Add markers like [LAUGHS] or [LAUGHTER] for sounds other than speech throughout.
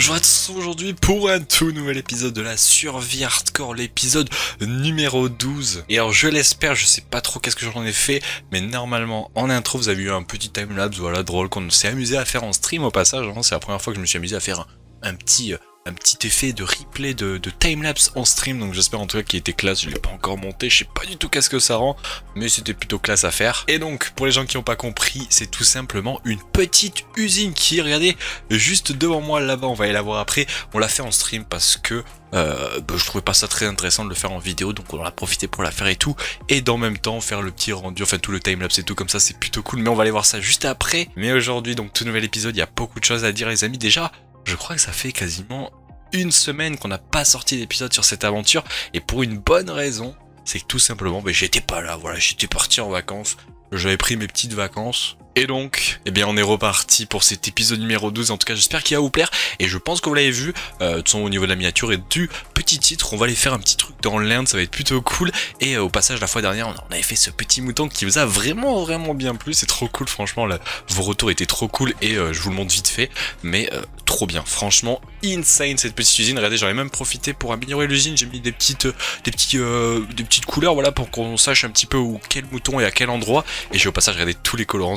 Bonjour à tous aujourd'hui pour un tout nouvel épisode de la survie hardcore, l'épisode numéro 12. Et alors je l'espère, je sais pas trop qu'est-ce que j'en ai fait, mais normalement en intro vous avez eu un petit timelapse, voilà, drôle qu'on s'est amusé à faire en stream au passage, hein. c'est la première fois que je me suis amusé à faire un, petit... Un petit effet de replay de, de timelapse en stream, donc j'espère en tout cas qu'il était classe, je l'ai pas encore monté, je sais pas du tout qu'est-ce que ça rend, mais c'était plutôt classe à faire. Et donc, pour les gens qui n'ont pas compris, c'est tout simplement une petite usine qui, regardez, juste devant moi là-bas, on va y la voir après, on l'a fait en stream parce que euh, bah, je trouvais pas ça très intéressant de le faire en vidéo, donc on en a profité pour la faire et tout, et dans même temps faire le petit rendu, enfin tout le timelapse et tout comme ça, c'est plutôt cool, mais on va aller voir ça juste après. Mais aujourd'hui, donc tout nouvel épisode, il y a beaucoup de choses à dire les amis, déjà, je crois que ça fait quasiment une semaine qu'on n'a pas sorti d'épisode sur cette aventure, et pour une bonne raison, c'est que tout simplement, ben, j'étais pas là, voilà, j'étais parti en vacances, j'avais pris mes petites vacances, et donc, eh bien, on est reparti pour cet épisode numéro 12. En tout cas, j'espère qu'il va vous plaire. Et je pense que vous l'avez vu, euh, au niveau de la miniature et du petit titre, on va aller faire un petit truc dans l'Inde. Ça va être plutôt cool. Et euh, au passage, la fois dernière, on avait fait ce petit mouton qui vous a vraiment, vraiment bien plu. C'est trop cool, franchement. Là, vos retours étaient trop cool. Et euh, je vous le montre vite fait. Mais euh, trop bien. Franchement, insane cette petite usine. Regardez, j'en ai même profité pour améliorer l'usine. J'ai mis des petites, des des petites couleurs, voilà, pour qu'on sache un petit peu où quel mouton est à quel endroit. Et j'ai au passage regardé tous les colorants,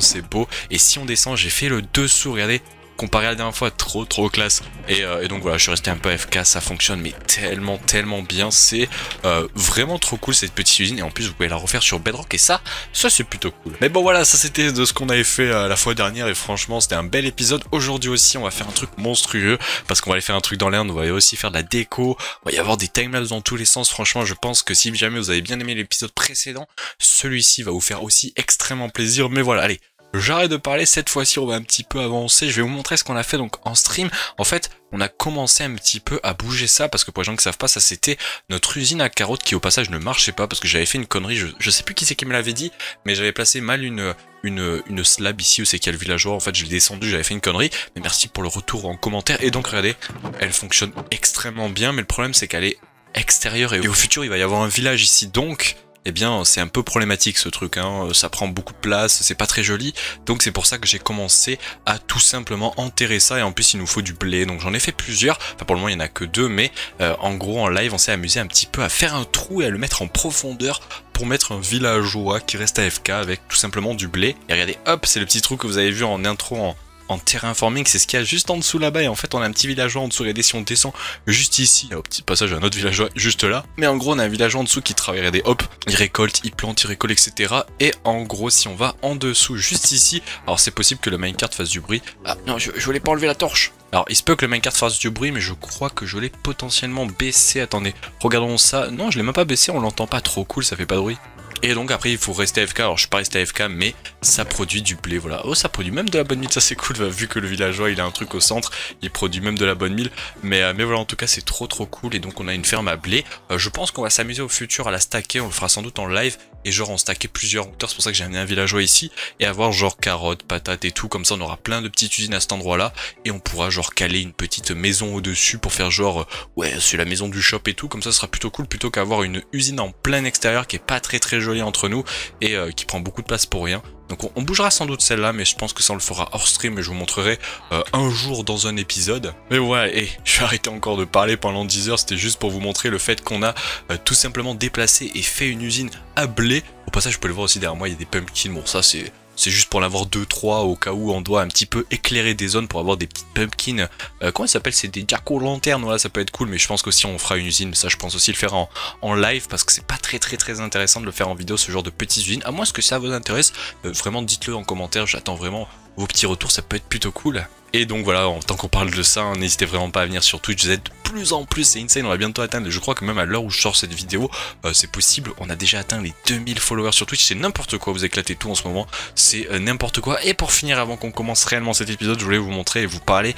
Et si on descend, j'ai fait le dessous, regardez, comparé à la dernière fois, trop trop classe. Euh, et, donc voilà, je suis resté un peu FK, ça fonctionne mais tellement tellement bien, c'est euh, vraiment trop cool cette petite usine et en plus vous pouvez la refaire sur Bedrock et ça, ça c'est plutôt cool. Mais bon voilà, ça c'était de ce qu'on avait fait euh, la fois dernière et franchement c'était un bel épisode. Aujourd'hui aussi on va faire un truc monstrueux parce qu'on va aller faire un truc dans l'air, on va aussi faire de la déco, il va y avoir des timelapses dans tous les sens. Franchement je pense que si jamais vous avez bien aimé l'épisode précédent, celui-ci va vous faire aussi extrêmement plaisir. Mais voilà, allez, J'arrête de parler, cette fois-ci on va un petit peu avancer, je vais vous montrer ce qu'on a fait donc en stream. En fait, on a commencé un petit peu à bouger ça, parce que pour les gens qui savent pas, ça c'était notre usine à carottes qui au passage ne marchait pas, parce que j'avais fait une connerie, je, sais plus qui c'est qui me l'avait dit, mais j'avais placé mal une, une, une slab ici où c'est qu'il y a le villageois, en fait je l'ai descendu, j'avais fait une connerie, mais merci pour le retour en commentaire, et donc regardez, elle fonctionne extrêmement bien, mais le problème c'est qu'elle est extérieure, et au futur il va y avoir un village ici, donc eh bien c'est un peu problématique ce truc, hein. ça prend beaucoup de place, c'est pas très joli, donc c'est pour ça que j'ai commencé à tout simplement enterrer ça, et en plus il nous faut du blé, donc j'en ai fait plusieurs, enfin pour le moment il y en a que deux, mais euh, en gros en live on s'est amusé un petit peu à faire un trou et à le mettre en profondeur pour mettre un villageois qui reste AFK avec tout simplement du blé, et regardez hop c'est le petit trou que vous avez vu en intro en, en terrain forming, c'est ce qu'il y a juste en dessous là-bas, et en fait on a un petit villageois en dessous, regardez si on descend juste ici, au petit passage un autre villageois juste là, mais en gros on a un villageois en dessous qui travaille, regardez hop, il récolte, il plante, il récolte, etc. Et en gros si on va en dessous, juste ici, alors c'est possible que le minecart fasse du bruit, ah non je, je voulais pas enlever la torche. Alors il se peut que le minecart fasse du bruit mais je crois que je l'ai potentiellement baissé, attendez, regardons ça, non je l'ai même pas baissé, on l'entend pas. Trop cool, ça fait pas de bruit. Et donc après il faut rester AFK, alors je suis pas resté AFK mais ça produit du blé, voilà. Oh ça produit même de la bonne mille, ça c'est cool, vu que le villageois il a un truc au centre, il produit même de la bonne mille. Mais, euh, mais voilà en tout cas c'est trop trop cool. Et donc on a une ferme à blé. Euh, je pense qu'on va s'amuser au futur à la stacker, on le fera sans doute en live. Et genre en stacker plusieurs hauteurs, c'est pour ça que j'ai amené un villageois ici. Et avoir genre carottes, patates et tout, comme ça on aura plein de petites usines à cet endroit là et on pourra genre caler une petite maison au dessus pour faire genre euh, ouais c'est la maison du shop et tout, comme ça ce sera plutôt cool. Plutôt qu'avoir une usine en plein extérieur qui est pas très très jolie entre nous et euh, qui prend beaucoup de place pour rien. Donc on, bougera sans doute celle-là, mais je pense que ça on le fera hors stream et je vous montrerai euh, un jour dans un épisode. Mais ouais, et [LAUGHS] je vais arrêter encore de parler pendant 10 heures, c'était juste pour vous montrer le fait qu'on a euh, tout simplement déplacé et fait une usine à blé. Au passage, je peux le voir aussi derrière moi, il y a des pumpkins, bon ça c'est c'est juste pour l'avoir 2-3 au cas où on doit un petit peu éclairer des zones pour avoir des petites pumpkins. Euh, comment ça s'appelle C'est des jaco lanternes, voilà, ça peut être cool, mais je pense qu'aussi on fera une usine. Ça, je pense aussi le faire en, en live parce que c'est pas très très très intéressant de le faire en vidéo, ce genre de petites usines. À moins que ça vous intéresse, euh, vraiment dites-le en commentaire, j'attends vraiment vos petits retours, ça peut être plutôt cool. Et donc voilà, en tant qu'on parle de ça, hein, n'hésitez vraiment pas à venir sur Twitch, vous êtes de plus en plus, c'est insane, on va bientôt atteindre, je crois que même à l'heure où je sors cette vidéo, euh, c'est possible, on a déjà atteint les 2000 followers sur Twitch, c'est n'importe quoi, vous éclatez tout en ce moment, c'est euh, n'importe quoi. Et pour finir, avant qu'on commence réellement cet épisode, je voulais vous montrer et vous parler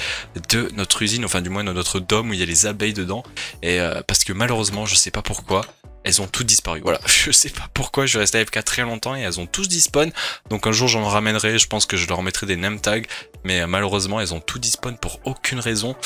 de notre usine, enfin du moins de notre dôme où il y a les abeilles dedans, et euh, parce que malheureusement, je sais pas pourquoi, elles ont toutes disparu. Voilà, [LAUGHS] je sais pas pourquoi, je suis resté AFK très longtemps et elles ont tous dispawn. Donc un jour j'en ramènerai, je pense que je leur mettrai des name tags, mais euh, malheureusement elles ont tout dispawn pour aucune raison.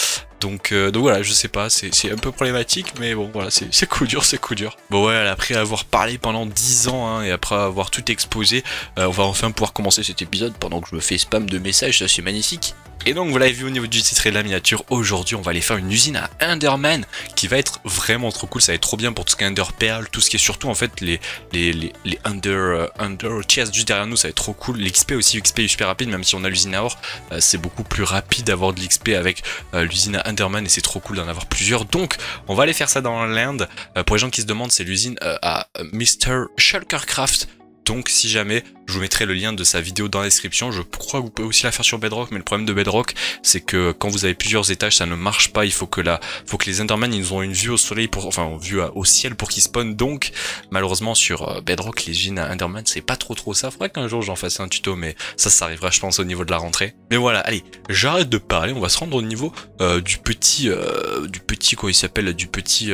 Donc, euh, donc voilà, je sais pas, c'est un peu problématique, mais bon voilà, c'est coup dur, c'est coup dur. Bon ouais, après avoir parlé pendant 10 ans hein, et après avoir tout exposé, euh, on va enfin pouvoir commencer cet épisode pendant que je me fais spam de messages, ça c'est magnifique. Et donc vous l'avez vu au niveau du titre et de la miniature, aujourd'hui on va aller faire une usine à Enderman qui va être vraiment trop cool, ça va être trop bien pour tout ce qui est Pearl, tout ce qui est surtout en fait les, les, les, Under, euh, Under Chests juste derrière nous, ça va être trop cool. L'XP aussi, XP est super rapide, même si on a l'usine à or, euh, c'est beaucoup plus rapide d'avoir de l'XP avec euh, l'usine à Enderman et c'est trop cool d'en avoir plusieurs. Donc on va aller faire ça dans land. pour les gens qui se demandent, c'est l'usine à Mr. Shulkercraft. Donc si jamais, je vous mettrai le lien de sa vidéo dans la description. Je crois que vous pouvez aussi la faire sur Bedrock, mais le problème de Bedrock, c'est que quand vous avez plusieurs étages, ça ne marche pas. Il faut que la, faut que les Enderman, ils ont une vue au soleil pour, enfin, vue au ciel pour qu'ils spawnent. Donc, malheureusement, sur euh, Bedrock, les jeans à Enderman, c'est pas trop trop ça. Faudrait qu'un jour j'en fasse un tuto, mais ça, ça arrivera, je pense, au niveau de la rentrée. Mais voilà, allez, j'arrête de parler. On va se rendre au niveau euh, du petit, euh, du petit, quoi il s'appelle, du petit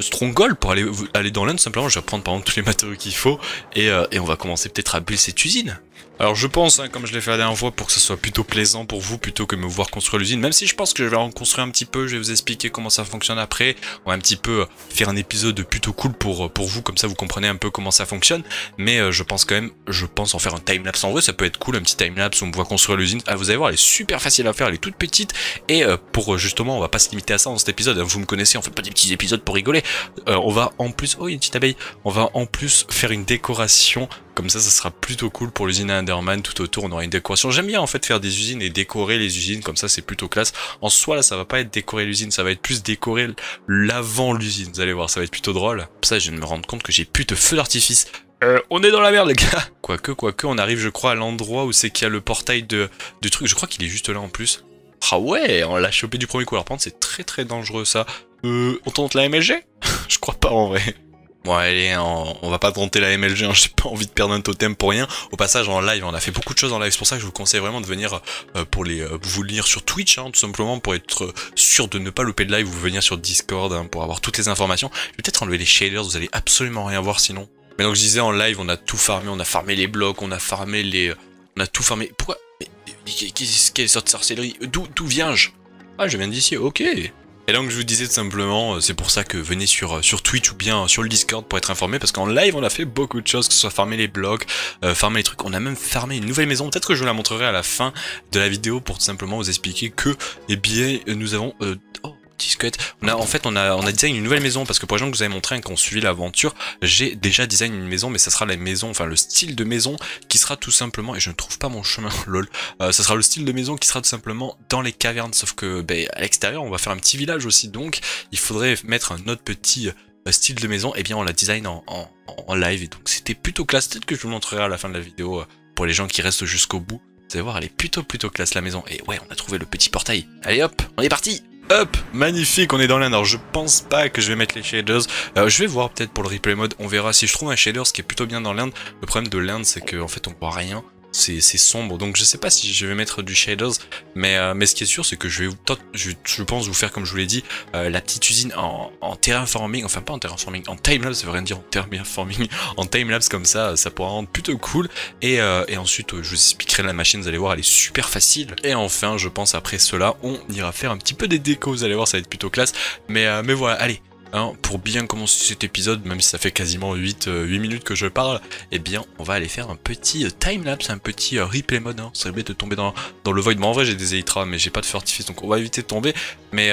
Stronghold pour aller, aller dans l'Inde simplement. Je vais prendre par exemple tous les matériaux qu'il faut et, et on va commencer peut-être à build cette usine. Alors je pense, hein, comme je l'ai fait la dernière fois, pour que ce soit plutôt plaisant pour vous, plutôt que me voir construire l'usine, même si je pense que je vais en construire un petit peu, je vais vous expliquer comment ça fonctionne après, on va un petit peu faire un épisode plutôt cool pour, pour vous, comme ça vous comprenez un peu comment ça fonctionne, mais euh, je pense quand même, je pense en faire un timelapse en vrai, ça peut être cool, un petit timelapse où on me voit construire l'usine, ah, vous allez voir, elle est super facile à faire, elle est toute petite, et euh, pour justement, on va pas se limiter à ça dans cet épisode, hein, vous me connaissez, on fait pas des petits épisodes pour rigoler, euh, on va en plus, oh il y a une petite abeille, on va en plus faire une décoration. Comme ça, ça sera plutôt cool pour l'usine Enderman. Tout autour, on aura une décoration. J'aime bien en fait faire des usines et décorer les usines. Comme ça, c'est plutôt classe. En soi, là, ça va pas être décorer l'usine. Ça va être plus décorer l'avant l'usine. Vous allez voir, ça va être plutôt drôle. Ça, je viens de me rendre compte que j'ai plus de feu d'artifice. Euh, on est dans la merde les gars [LAUGHS] Quoique, quoique, on arrive je crois à l'endroit où c'est qu'il y a le portail de, de truc. Je crois qu'il est juste là en plus. Ah ouais, on l'a chopé du premier coup. Alors c'est très très dangereux ça. Euh, on tente la MLG [LAUGHS] Je crois pas en vrai. Bon allez, on, va pas tenter la MLG, hein, [LAUGHS] j'ai pas envie de perdre un totem pour rien. Au passage en live, on a fait beaucoup de choses en live, c'est pour ça que je vous conseille vraiment de venir euh, pour les euh, vous lire sur Twitch, hein, tout simplement pour être sûr de ne pas louper de live, vous venir sur Discord hein, pour avoir toutes les informations. Je vais peut-être enlever les shaders, vous allez absolument rien voir sinon. Mais donc je disais en live, on a tout farmé, on a farmé les blocs, on a farmé les... On a tout farmé... Pourquoi? Mais quelle sorte de sorcellerie? D'où viens-je? Ah je viens d'ici, ok et donc je vous disais tout simplement, euh, c'est pour ça que venez sur, euh, sur Twitch ou bien sur le Discord pour être informé, parce qu'en live on a fait beaucoup de choses, que ce soit farmer les blocs, euh, farmer les trucs, on a même farmé une nouvelle maison, peut-être que je vous la montrerai à la fin de la vidéo pour tout simplement vous expliquer que, eh bien, nous avons... oh, on a, en fait, on a, on a design une nouvelle maison parce que pour les gens que vous avez montré, hein, qu'on suit l'aventure, j'ai déjà design une maison, mais ça sera la maison, enfin le style de maison qui sera tout simplement, et je ne trouve pas mon chemin, [LAUGHS] lol, euh, ça sera le style de maison qui sera tout simplement dans les cavernes, sauf que ben, à l'extérieur, on va faire un petit village aussi, donc il faudrait mettre un autre petit euh, style de maison, et eh bien on la design en, en, live, et donc c'était plutôt classe, peut-être que je vous montrerai à la fin de la vidéo euh, pour les gens qui restent jusqu'au bout. Vous allez voir, elle est plutôt plutôt classe la maison. Et ouais, on a trouvé le petit portail. Allez hop, on est parti Hop, magnifique, on est dans l'Inde. Alors je pense pas que je vais mettre les shaders. Euh, je vais voir peut-être pour le replay mode, on verra si je trouve un shader, ce qui est plutôt bien dans l'Inde. Le problème de l'Inde, c'est qu'en en fait on voit rien c'est sombre. Donc je sais pas si je vais mettre du shaders, mais, euh, mais ce qui est sûr, c'est que je vais, je, je, pense vous faire, comme je vous l'ai dit, euh, la petite usine en, en terraforming, enfin pas en terraforming, en timelapse, ça veut rien dire en terraforming, [LAUGHS] en timelapse comme ça, ça pourra rendre plutôt cool. Et, euh, et ensuite, je vous expliquerai la machine, vous allez voir, elle est super facile. Et enfin, je pense après cela, on ira faire un petit peu des décos, vous allez voir, ça va être plutôt classe. Mais, mais voilà, allez, Hein, pour bien commencer cet épisode, même si ça fait quasiment 8, 8 euh, minutes que je parle, eh bien on va aller faire un petit euh, timelapse, un petit euh, replay mode, hein. ça de tomber dans, le void, bon en vrai j'ai des Elytra mais j'ai pas de feu artifice donc on va éviter de tomber, mais,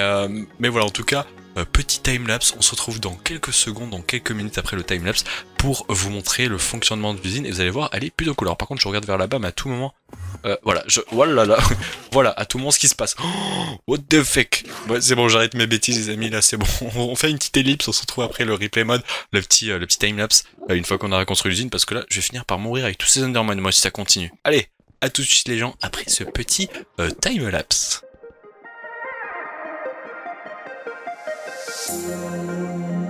mais voilà en tout cas, petit timelapse, on se retrouve dans quelques secondes, dans quelques minutes après le timelapse pour vous montrer le fonctionnement de l'usine et vous allez voir, elle est plutôt cool. Par contre je regarde vers là-bas à tout moment, euh, voilà, je, voilà, là, [LAUGHS] voilà, à tout moment ce qui se passe. Oh, [GASPS] what the fuck? C'est bon, j'arrête mes bêtises les amis, là c'est bon. [LAUGHS] On fait une petite ellipse, on se retrouve après le replay mode, le petit, euh, le petit timelapse, euh, une fois qu'on a reconstruit l'usine, parce que là je vais finir par mourir avec tous ces Enderman, moi si ça continue. Allez, à tout de suite les gens, après ce petit timelapse.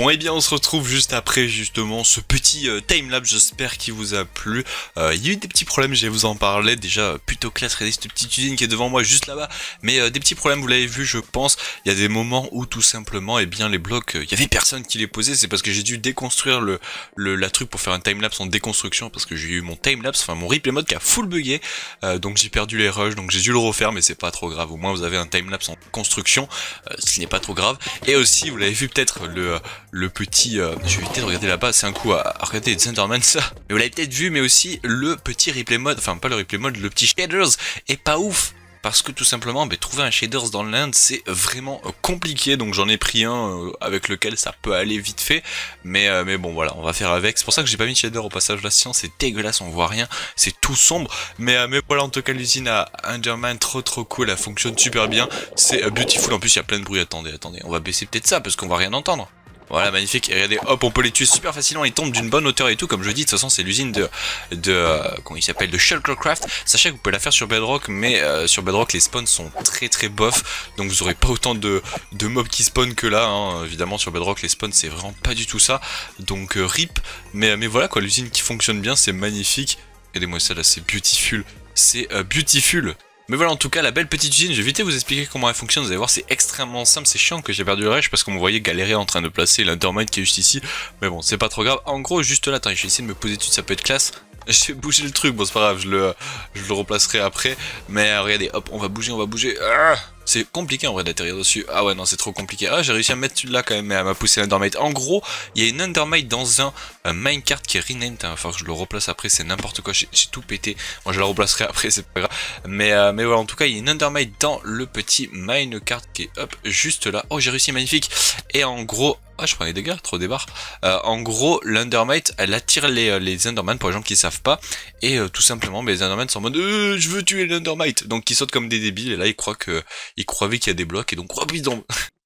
Bon, et eh bien on se retrouve juste après justement ce petit euh, timelapse, j'espère qu'il vous a plu. Euh, il y a eu des petits problèmes, je vais vous en parler, déjà plutôt classe, regardez cette petite usine qui est devant moi juste là-bas. Mais euh, des petits problèmes, vous l'avez vu je pense, il y a des moments où tout simplement, et eh bien les blocs, il y avait personne qui les posait, c'est parce que j'ai dû déconstruire le, le, la truc pour faire un timelapse en déconstruction, parce que j'ai eu mon timelapse, enfin mon replay mode qui a full bugué, donc j'ai perdu les rushs, donc j'ai dû le refaire, mais c'est pas trop grave, au moins vous avez un timelapse en construction, ce qui n'est pas trop grave. Et aussi, vous l'avez vu peut-être le le petit... Euh, je vais éviter de regarder là-bas, c'est un coup à, regarder les Enderman ça. Mais vous l'avez peut-être vu, mais aussi le petit replay mode, enfin pas le replay mode, le petit shaders est pas ouf. Parce que tout simplement, bah, trouver un shaders dans l'Inde, c'est vraiment euh, compliqué. Donc j'en ai pris un euh, avec lequel ça peut aller vite fait. Mais, mais bon, voilà, on va faire avec. C'est pour ça que j'ai pas mis de shader au passage là. Sinon, c'est dégueulasse, on voit rien. C'est tout sombre. Mais, mais voilà, en tout cas, l'usine à Enderman, trop trop cool. Elle fonctionne super bien. C'est beautiful. En plus, il y a plein de bruit. Attendez, attendez. On va baisser peut-être ça parce qu'on va rien entendre. Voilà, magnifique. Regardez, hop, on peut les tuer super facilement. Ils tombent d'une bonne hauteur et tout. Comme je dis, de toute façon, c'est l'usine de, de, euh, comment il s'appelle, de Shulkercraft. Sachez que vous pouvez la faire sur Bedrock, mais euh, sur Bedrock, les spawns sont très très bof. Donc vous aurez pas autant de, de mobs qui spawnent que là. Hein. Évidemment, sur Bedrock, les spawns, c'est vraiment pas du tout ça. Donc euh, rip. Mais, mais voilà, quoi, l'usine qui fonctionne bien, c'est magnifique. Regardez-moi ça là, c'est beautiful. C'est beautiful. Mais voilà, en tout cas, la belle petite usine, je vais vite vous expliquer comment elle fonctionne. Vous allez voir, c'est extrêmement simple. C'est chiant que j'ai perdu le rush parce qu'on me voyait galérer en train de placer l'Undermine qui est juste ici. Mais bon, c'est pas trop grave. En gros, juste là, attends, je vais essayer de me poser dessus, ça peut être classe. [LAUGHS] Je vais bouger le truc, bon c'est pas grave, je le, je le replacerai après. Mais regardez, hop, on va bouger, on va bouger. Ah c'est compliqué en vrai d'atterrir dessus. Ah ouais, non, c'est trop compliqué. Ah, j'ai réussi à mettre celui-là quand même, mais à m'a poussé l'Undermite. En gros, il y a une Undermite dans un, minecart qui est renamed. Hein. Enfin, je le replace après, c'est n'importe quoi. J'ai tout pété. Moi, je la replacerai après, c'est pas grave. Mais, euh, mais voilà, en tout cas, il y a une Undermite dans le petit minecart qui est, hop, juste là. Oh, j'ai réussi, magnifique. Et en gros, ah, je prends les dégâts, trop des barres. Euh, en gros, l'Undermite, elle attire les, euh, les pour les gens qui savent pas. Et tout simplement, les Enderman sont en mode je veux tuer l'Undermite. Donc ils sautent comme des débiles. Et là, ils croient que ils croyaient qu'il y a des blocs et donc oh putain [LAUGHS]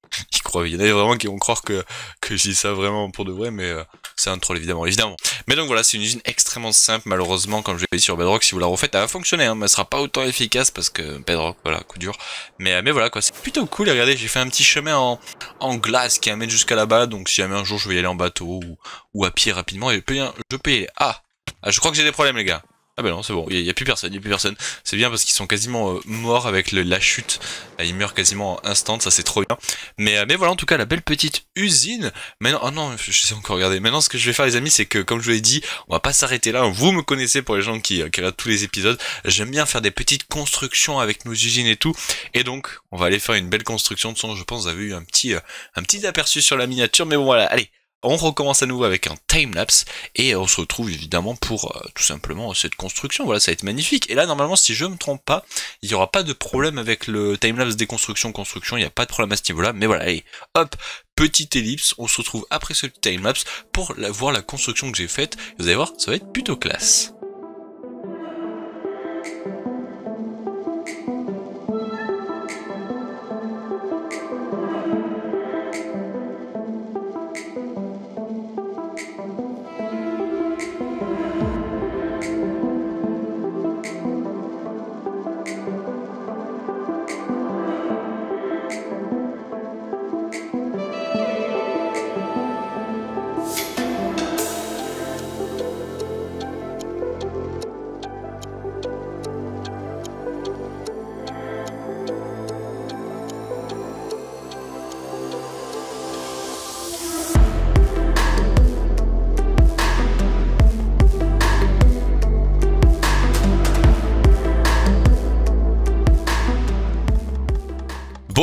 il y en a vraiment qui vont croire que, que je dis ça vraiment pour de vrai, mais euh, c'est un troll évidemment, évidemment. Mais donc voilà, c'est une usine extrêmement simple, malheureusement, comme je l'ai dit sur Bedrock, si vous la refaites, elle va fonctionner, hein, mais elle sera pas autant efficace parce que Bedrock, voilà, coup dur. Mais, mais voilà quoi, c'est plutôt cool, regardez, j'ai fait un petit chemin en, en glace qui amène jusqu'à là-bas, donc si jamais un jour je vais y aller en bateau ou, ou à pied rapidement, et je peux, je y aller. Ah, ah je crois que j'ai des problèmes les gars. Ah bah non, c'est bon, il n'y a, plus personne, il a plus personne. C'est bien parce qu'ils sont quasiment euh, morts avec la chute. ils meurent quasiment instant, ça c'est trop bien. Mais, euh, mais voilà, en tout cas, la belle petite usine. Maintenant, oh non, je sais encore regarder. Maintenant, ce que je vais faire, les amis, c'est que, comme je vous l'ai dit, on va pas s'arrêter là. Vous me connaissez pour les gens qui, qui regardent tous les épisodes. J'aime bien faire des petites constructions avec nos usines et tout. Et donc, on va aller faire une belle construction. De son, je pense, vous avez eu un petit, euh, un petit aperçu sur la miniature. Mais bon, voilà, allez on recommence à nouveau avec un timelapse et on se retrouve évidemment pour euh, tout simplement cette construction. Voilà, ça va être magnifique. Et là, normalement, si je me trompe pas, il n'y aura pas de problème avec le timelapse déconstruction construction. Il n'y a pas de problème à ce niveau-là. Mais voilà, allez, hop, petite ellipse. On se retrouve après ce timelapse pour voir la construction que j'ai faite. Vous allez voir, ça va être plutôt classe.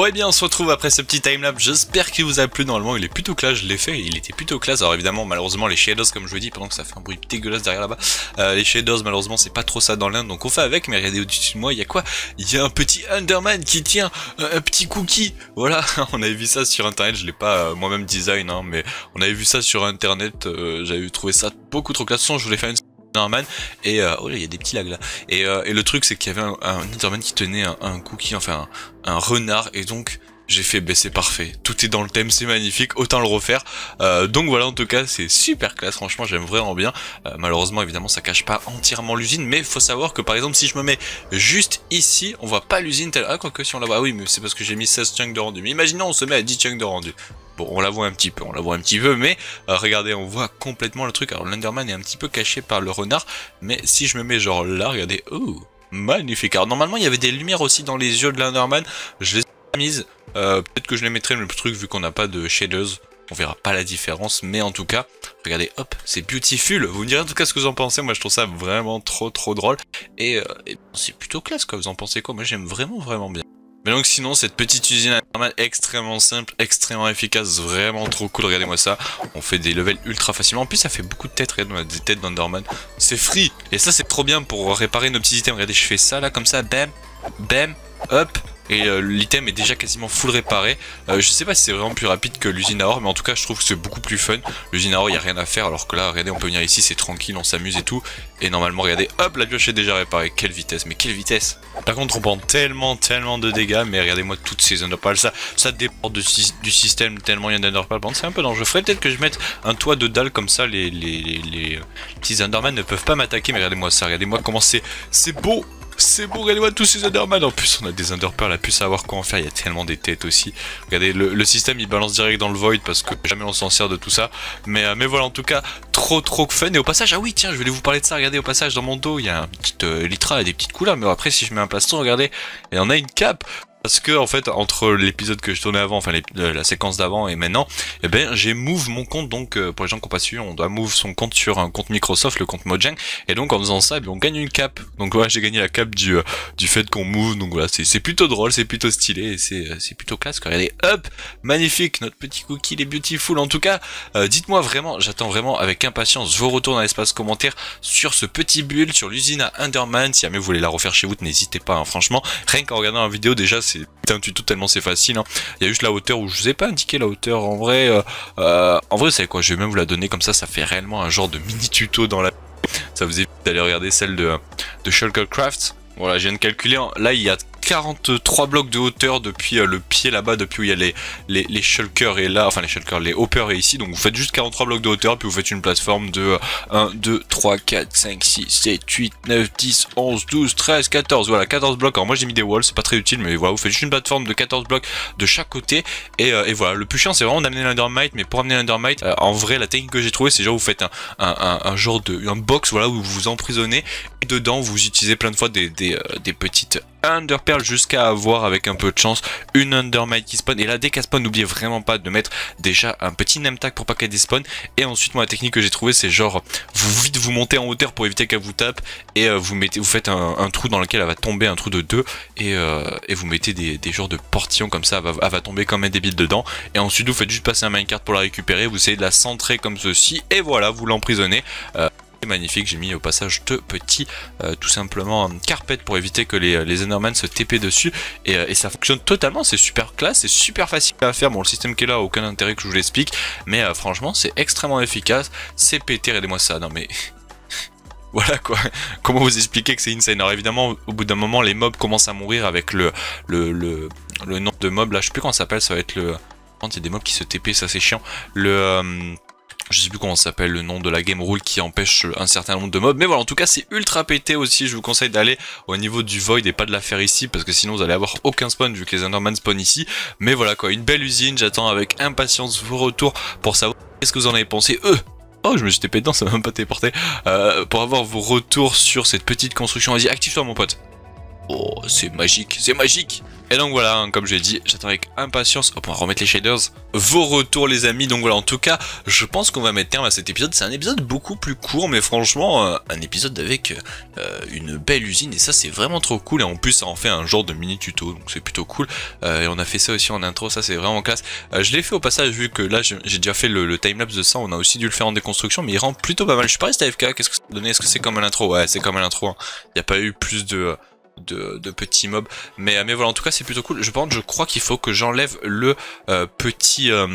Bon eh bien on se retrouve après ce petit timelapse, j'espère qu'il vous a plu, normalement il est plutôt classe, je l'ai fait, il était plutôt classe, alors évidemment malheureusement les shaders comme je vous dis, pendant que ça fait un bruit dégueulasse derrière là-bas, euh, les shaders malheureusement c'est pas trop ça dans l'Inde, donc on fait avec, mais regardez au-dessus de moi, il y a quoi? Il y a un petit Underman qui tient un, petit cookie, voilà, [LAUGHS] on avait vu ça sur internet, je l'ai pas euh, moi-même design, hein, mais on avait vu ça sur internet, euh, j'avais trouvé ça beaucoup trop classe, je voulais faire une Enderman et euh, oh il y a des petits là. Et, euh, et le truc c'est qu'il y avait un, un qui tenait un, cookie enfin un, renard. Et donc j'ai fait baisser parfait. Tout est dans le thème c'est magnifique. Autant le refaire. Euh, donc voilà en tout cas c'est super classe. Franchement j'aime vraiment bien. Malheureusement évidemment ça cache pas entièrement l'usine. Mais faut savoir que par exemple si je me mets juste ici on voit pas l'usine telle ah quoique si on la voit. Ah oui mais c'est parce que j'ai mis 16 chunks de rendu mais imaginons on se met à 10 chunks de rendu Bon, on la voit un petit peu, on la voit un petit peu, mais euh, regardez, on voit complètement le truc. Alors l'Enderman est un petit peu caché par le renard, mais si je me mets genre là, regardez, oh, magnifique. Alors normalement, il y avait des lumières aussi dans les yeux de l'Enderman, je les ai mises. Euh, peut-être que je les mettrai le truc vu qu'on n'a pas de shaders. On verra pas la différence, mais en tout cas, regardez, hop, c'est beautiful. Vous me direz en tout cas ce que vous en pensez. Moi, je trouve ça vraiment trop, trop drôle. Et, euh, c'est plutôt classe, quoi. Vous en pensez quoi? Moi, j'aime vraiment, vraiment bien. Mais donc sinon cette petite usine normale extrêmement simple, extrêmement efficace, vraiment trop cool, regardez-moi ça. On fait des levels ultra facilement, en plus ça fait beaucoup de têtes, regardez des têtes d'Underman. C'est free Et ça c'est trop bien pour réparer nos petits items, regardez je fais ça là comme ça, bam, bam, hop, et euh, l'item est déjà quasiment full réparé. Euh, je sais pas si c'est vraiment plus rapide que l'usine à or, mais en tout cas je trouve que c'est beaucoup plus fun. L'usine à or, il n'y a rien à faire, alors que là, regardez, on peut venir ici, c'est tranquille, on s'amuse et tout. Et normalement, regardez, hop, la pioche est déjà réparée. Quelle vitesse, mais quelle vitesse Par contre, on prend tellement, tellement de dégâts, mais regardez-moi toutes ces underpals, ça, ça dépend du système tellement il y a d'underpals. c'est un peu dangereux. Ferais peut-être que je mette un toit de dalle comme ça, les, les, les, les petits underman ne peuvent pas m'attaquer, mais regardez-moi ça, regardez-moi comment c'est beau c'est beau, regardez-moi tous ces Underman. En plus, on a des Underpearls, à plus savoir quoi en faire. Il y a tellement des têtes aussi. Regardez, le, système il balance direct dans le Void parce que jamais on s'en sert de tout ça. Mais, euh, mais voilà, en tout cas, trop trop fun. Et au passage, ah oui, tiens, je voulais vous parler de ça. Regardez, au passage, dans mon dos, il y a un petit euh, Litra et des petites couleurs. Mais après, si je mets un plastron, regardez, il y en a une cape. Parce que en fait entre l'épisode que je tournais avant, enfin euh, la séquence d'avant et maintenant, eh ben j'ai move mon compte donc euh, pour les gens qui n'ont pas su, on doit move son compte sur un compte Microsoft, le compte Mojang, et donc en faisant ça, eh on gagne une cape. Donc voilà, j'ai gagné la cape du euh, du fait qu'on move, donc voilà, c'est plutôt drôle, c'est plutôt stylé, c'est c'est plutôt classe. Regardez, hop, magnifique, notre petit cookie, il est beautiful. En tout cas, dites-moi vraiment, j'attends vraiment avec impatience vos retours dans l'espace commentaire sur ce petit build, sur l'usine à Underman. Si jamais vous voulez la refaire chez vous, n'hésitez pas. Hein, franchement, rien qu'en regardant la vidéo déjà, c'est un tuto tellement c'est facile. Hein. Il y a juste la hauteur où je vous ai pas indiqué la hauteur. En vrai, euh, euh, en vrai, c'est quoi Je vais même vous la donner comme ça. Ça fait réellement un genre de mini tuto dans la. Ça vous évite d'aller regarder celle de de Shulkercraft. Voilà, je viens de calculer. Là, il y a 43 blocs de hauteur depuis euh, le pied là-bas, depuis où il y a les, les, shulkers et là, enfin les shulkers, les hoppers et ici. Donc vous faites juste 43 blocs de hauteur, puis vous faites une plateforme de 1, 2, 3, 4, 5, 6, 7, 8, 9, 10, 11, 12, 13, 14. Voilà, 14 blocs. Alors moi j'ai mis des walls, c'est pas très utile, mais voilà, vous faites juste une plateforme de 14 blocs de chaque côté. Et, euh, et voilà, le plus chiant c'est vraiment d'amener l'Undermite, mais pour amener l'Undermite, euh, en vrai, la technique que j'ai trouvé, c'est genre vous faites un, un, un, genre de un box voilà, où vous vous emprisonnez. Et dedans, vous utilisez plein de fois des, des, petites Jusqu'à avoir avec un peu de chance une Undermite qui spawn. Et là dès spawn n'oubliez vraiment pas de mettre déjà un petit name pour pas qu'elle despawn. Et ensuite moi la technique que j'ai trouvé c'est genre vous vite vous montez en hauteur pour éviter qu'elle vous tape et euh, vous mettez vous faites un, trou dans lequel elle va tomber un trou de 2 et, euh, et vous mettez des, des genres de portillons comme ça. Elle va, va, tomber comme un débile dedans. Et ensuite vous faites juste passer un minecart pour la récupérer. Vous essayez de la centrer comme ceci et voilà vous l'emprisonnez. Euh, magnifique. J'ai mis au passage deux petits, euh, tout simplement, carpettes pour éviter que les, les Enderman se TP dessus. Euh, et, ça fonctionne totalement, c'est super classe, c'est super facile à faire. Bon, le système qui est là, aucun intérêt que je vous l'explique. Mais euh, franchement, c'est extrêmement efficace. C'est pété, regardez-moi ça. Non mais... [LAUGHS] voilà quoi. Comment vous expliquer que c'est insane? Alors évidemment, au bout d'un moment, les mobs commencent à mourir avec le, le, le, le nom de mob. Là, je sais plus comment ça s'appelle, ça va être le... Il y a des mobs qui se TP, ça c'est chiant. Le je sais plus comment s'appelle le nom de la game rule qui empêche un certain nombre de mobs. Mais voilà, en tout cas, c'est ultra pété aussi. Je vous conseille d'aller au niveau du void et pas de la faire ici parce que sinon vous allez avoir aucun spawn vu que les Enderman spawn ici. Mais voilà quoi, une belle usine. J'attends avec impatience vos retours pour savoir qu'est-ce que vous en avez pensé. Eux, Oh, je me suis tapé dedans, [LAUGHS] ça m'a même pas téléporté. Euh, pour avoir vos retours sur cette petite construction. Vas-y, active-toi mon pote. Oh, c'est magique, c'est magique et donc voilà, hein, comme j'ai dit, j'attends avec impatience, hop on va remettre les shaders, vos retours les amis, donc voilà, en tout cas, je pense qu'on va mettre terme à cet épisode, c'est un épisode beaucoup plus court, mais franchement, euh, un épisode avec euh, une belle usine, et ça c'est vraiment trop cool, et en plus ça en fait un genre de mini tuto, donc c'est plutôt cool, euh, et on a fait ça aussi en intro, ça c'est vraiment classe, je l'ai fait au passage, vu que là j'ai déjà fait le, timelapse de ça, on a aussi dû le faire en déconstruction, mais il rend plutôt pas mal, je suis pas resté AFK, qu'est-ce que ça donné, est-ce que c'est comme à l'intro? Ouais, c'est comme à l'intro, hein. il n'y a pas eu plus de de, petits mobs. Mais, mais voilà, en tout cas, c'est plutôt cool. Je pense, je crois qu'il faut que j'enlève le euh, petit... Euh,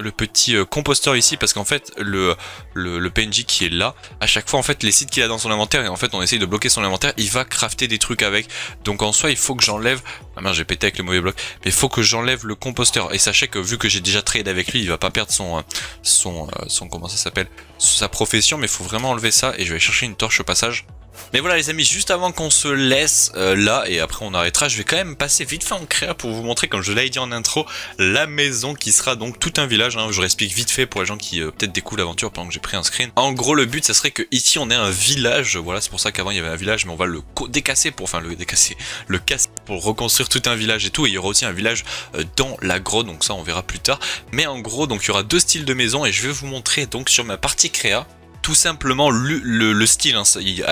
le petit euh, composteur ici parce qu'en fait le, le, PNJ qui est là à chaque fois en fait les sites qu'il a dans son inventaire et en fait on essaye de bloquer son inventaire il va crafter des trucs avec donc en soi il faut que j'enlève ah merde j'ai pété avec le mauvais bloc mais il faut que j'enlève le composteur et sachez que vu que j'ai déjà trade avec lui il va pas perdre son son, son comment ça s'appelle sa profession mais il faut vraiment enlever ça et je vais chercher une torche au passage Mais voilà les amis, juste avant qu'on se laisse euh, là, et après on arrêtera, je vais quand même passer vite fait en créa pour vous montrer, comme je l'avais dit en intro, la maison qui sera donc tout un village. Hein. Je réexplique vite fait pour les gens qui euh, peut-être découvrent l'aventure pendant que j'ai pris un screen. En gros le but ça serait que ici on ait un village, voilà c'est pour ça qu'avant il y avait un village, mais on va le décasser pour, enfin le décasser, le casser pour reconstruire tout un village et tout, et il y aura aussi un village euh, dans la grotte, donc ça on verra plus tard. Mais en gros donc il y aura deux styles de maison et je vais vous montrer donc sur ma partie créa tout simplement le, style. Hein.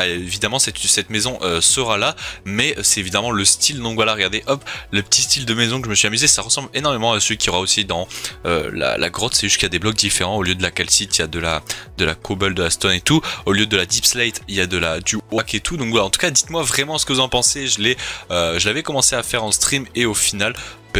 évidemment, cette, maison euh, sera là, mais c'est évidemment le style. Donc voilà, regardez, hop, le petit style de maison que je me suis amusé, ça ressemble énormément à celui qui aura aussi dans euh, la, grotte. C'est juste qu'il y a des blocs différents. Au lieu de la calcite, il y a de la, de la cobble, de la stone et tout. Au lieu de la deep slate, il y a de la du wack et tout. Donc voilà, en tout cas, dites-moi vraiment ce que vous en pensez. Je euh, je l'avais commencé à faire en stream et au final,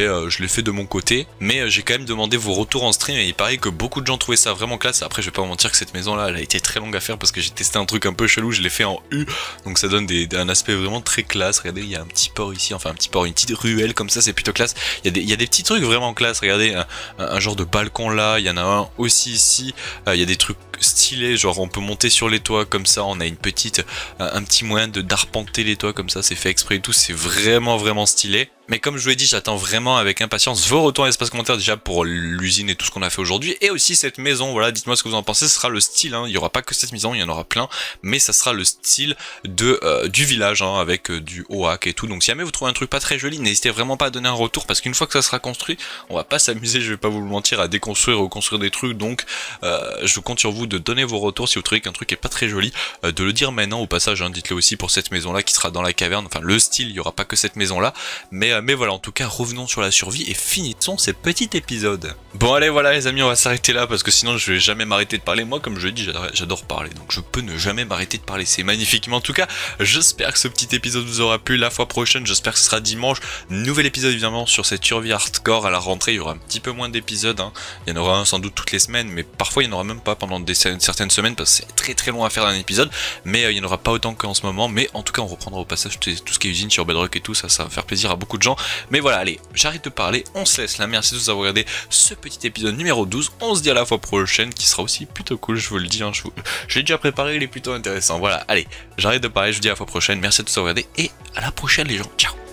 euh, je l'ai fait de mon côté, mais euh, j'ai quand même demandé vos retours en stream et il paraît que beaucoup de gens trouvaient ça vraiment classe. Après, je vais pas vous mentir que cette maison là, elle a été très longue à faire parce que j'ai testé un truc un peu chelou, je l'ai fait en U, donc ça donne un aspect vraiment très classe. Regardez, il y a un petit port ici, enfin un petit port, une petite ruelle comme ça, c'est plutôt classe. Il y, a des, petits trucs vraiment classe. Regardez, un, genre de balcon là, il y en a un aussi ici. Euh, il y a des trucs stylés, genre on peut monter sur les toits comme ça, on a une petite, un, petit moyen de d'arpenter les toits comme ça, c'est fait exprès et tout, c'est vraiment vraiment stylé. Mais comme je vous l'ai dit, j'attends vraiment avec impatience vos retours en espace commentaire déjà pour l'usine et tout ce qu'on a fait aujourd'hui. Et aussi cette maison, voilà, dites-moi ce que vous en pensez, ce sera le style, hein. il n'y aura pas que cette maison, il y en aura plein. Mais ça sera le style de euh, du village, hein, avec euh, du OAK et tout. Donc si jamais vous trouvez un truc pas très joli, n'hésitez vraiment pas à donner un retour, parce qu'une fois que ça sera construit, on va pas s'amuser, je vais pas vous le mentir, à déconstruire, reconstruire des trucs. Donc euh, je compte sur vous de donner vos retours si vous trouvez qu'un truc est pas très joli, de le dire maintenant au passage, hein, dites-le aussi pour cette maison là qui sera dans la caverne, enfin le style, il n'y aura pas que cette maison là. Mais, mais voilà, en tout cas revenons sur la survie et finissons ce petit épisode. Bon allez voilà les amis on va s'arrêter là parce que sinon je vais jamais m'arrêter de parler. Moi comme je dit j'adore parler donc je peux ne jamais m'arrêter de parler. C'est magnifique mais en tout cas j'espère que ce petit épisode vous aura plu la fois prochaine. J'espère que ce sera dimanche. Nouvel épisode évidemment sur cette survie hardcore à la rentrée. Il y aura un petit peu moins d'épisodes. Hein. Il y en aura un sans doute toutes les semaines mais parfois il n'y en aura même pas pendant des, certaines semaines parce que c'est très très long à faire un épisode. Mais euh, il n'y en aura pas autant qu'en ce moment. Mais en tout cas on reprendra au passage tout, ce qui est usine sur Bedrock et tout ça. Ça va faire plaisir à beaucoup de gens. Mais voilà allez j'arrête de parler, on se laisse là, merci de vous avoir regardé ce petit épisode numéro 12, on se dit à la fois prochaine qui sera aussi plutôt cool, je vous le dis, hein, je, l'ai déjà préparé, il est plutôt intéressant, voilà, allez, j'arrête de parler, je vous dis à la fois prochaine, merci de vous avoir regardé et à la prochaine les gens, ciao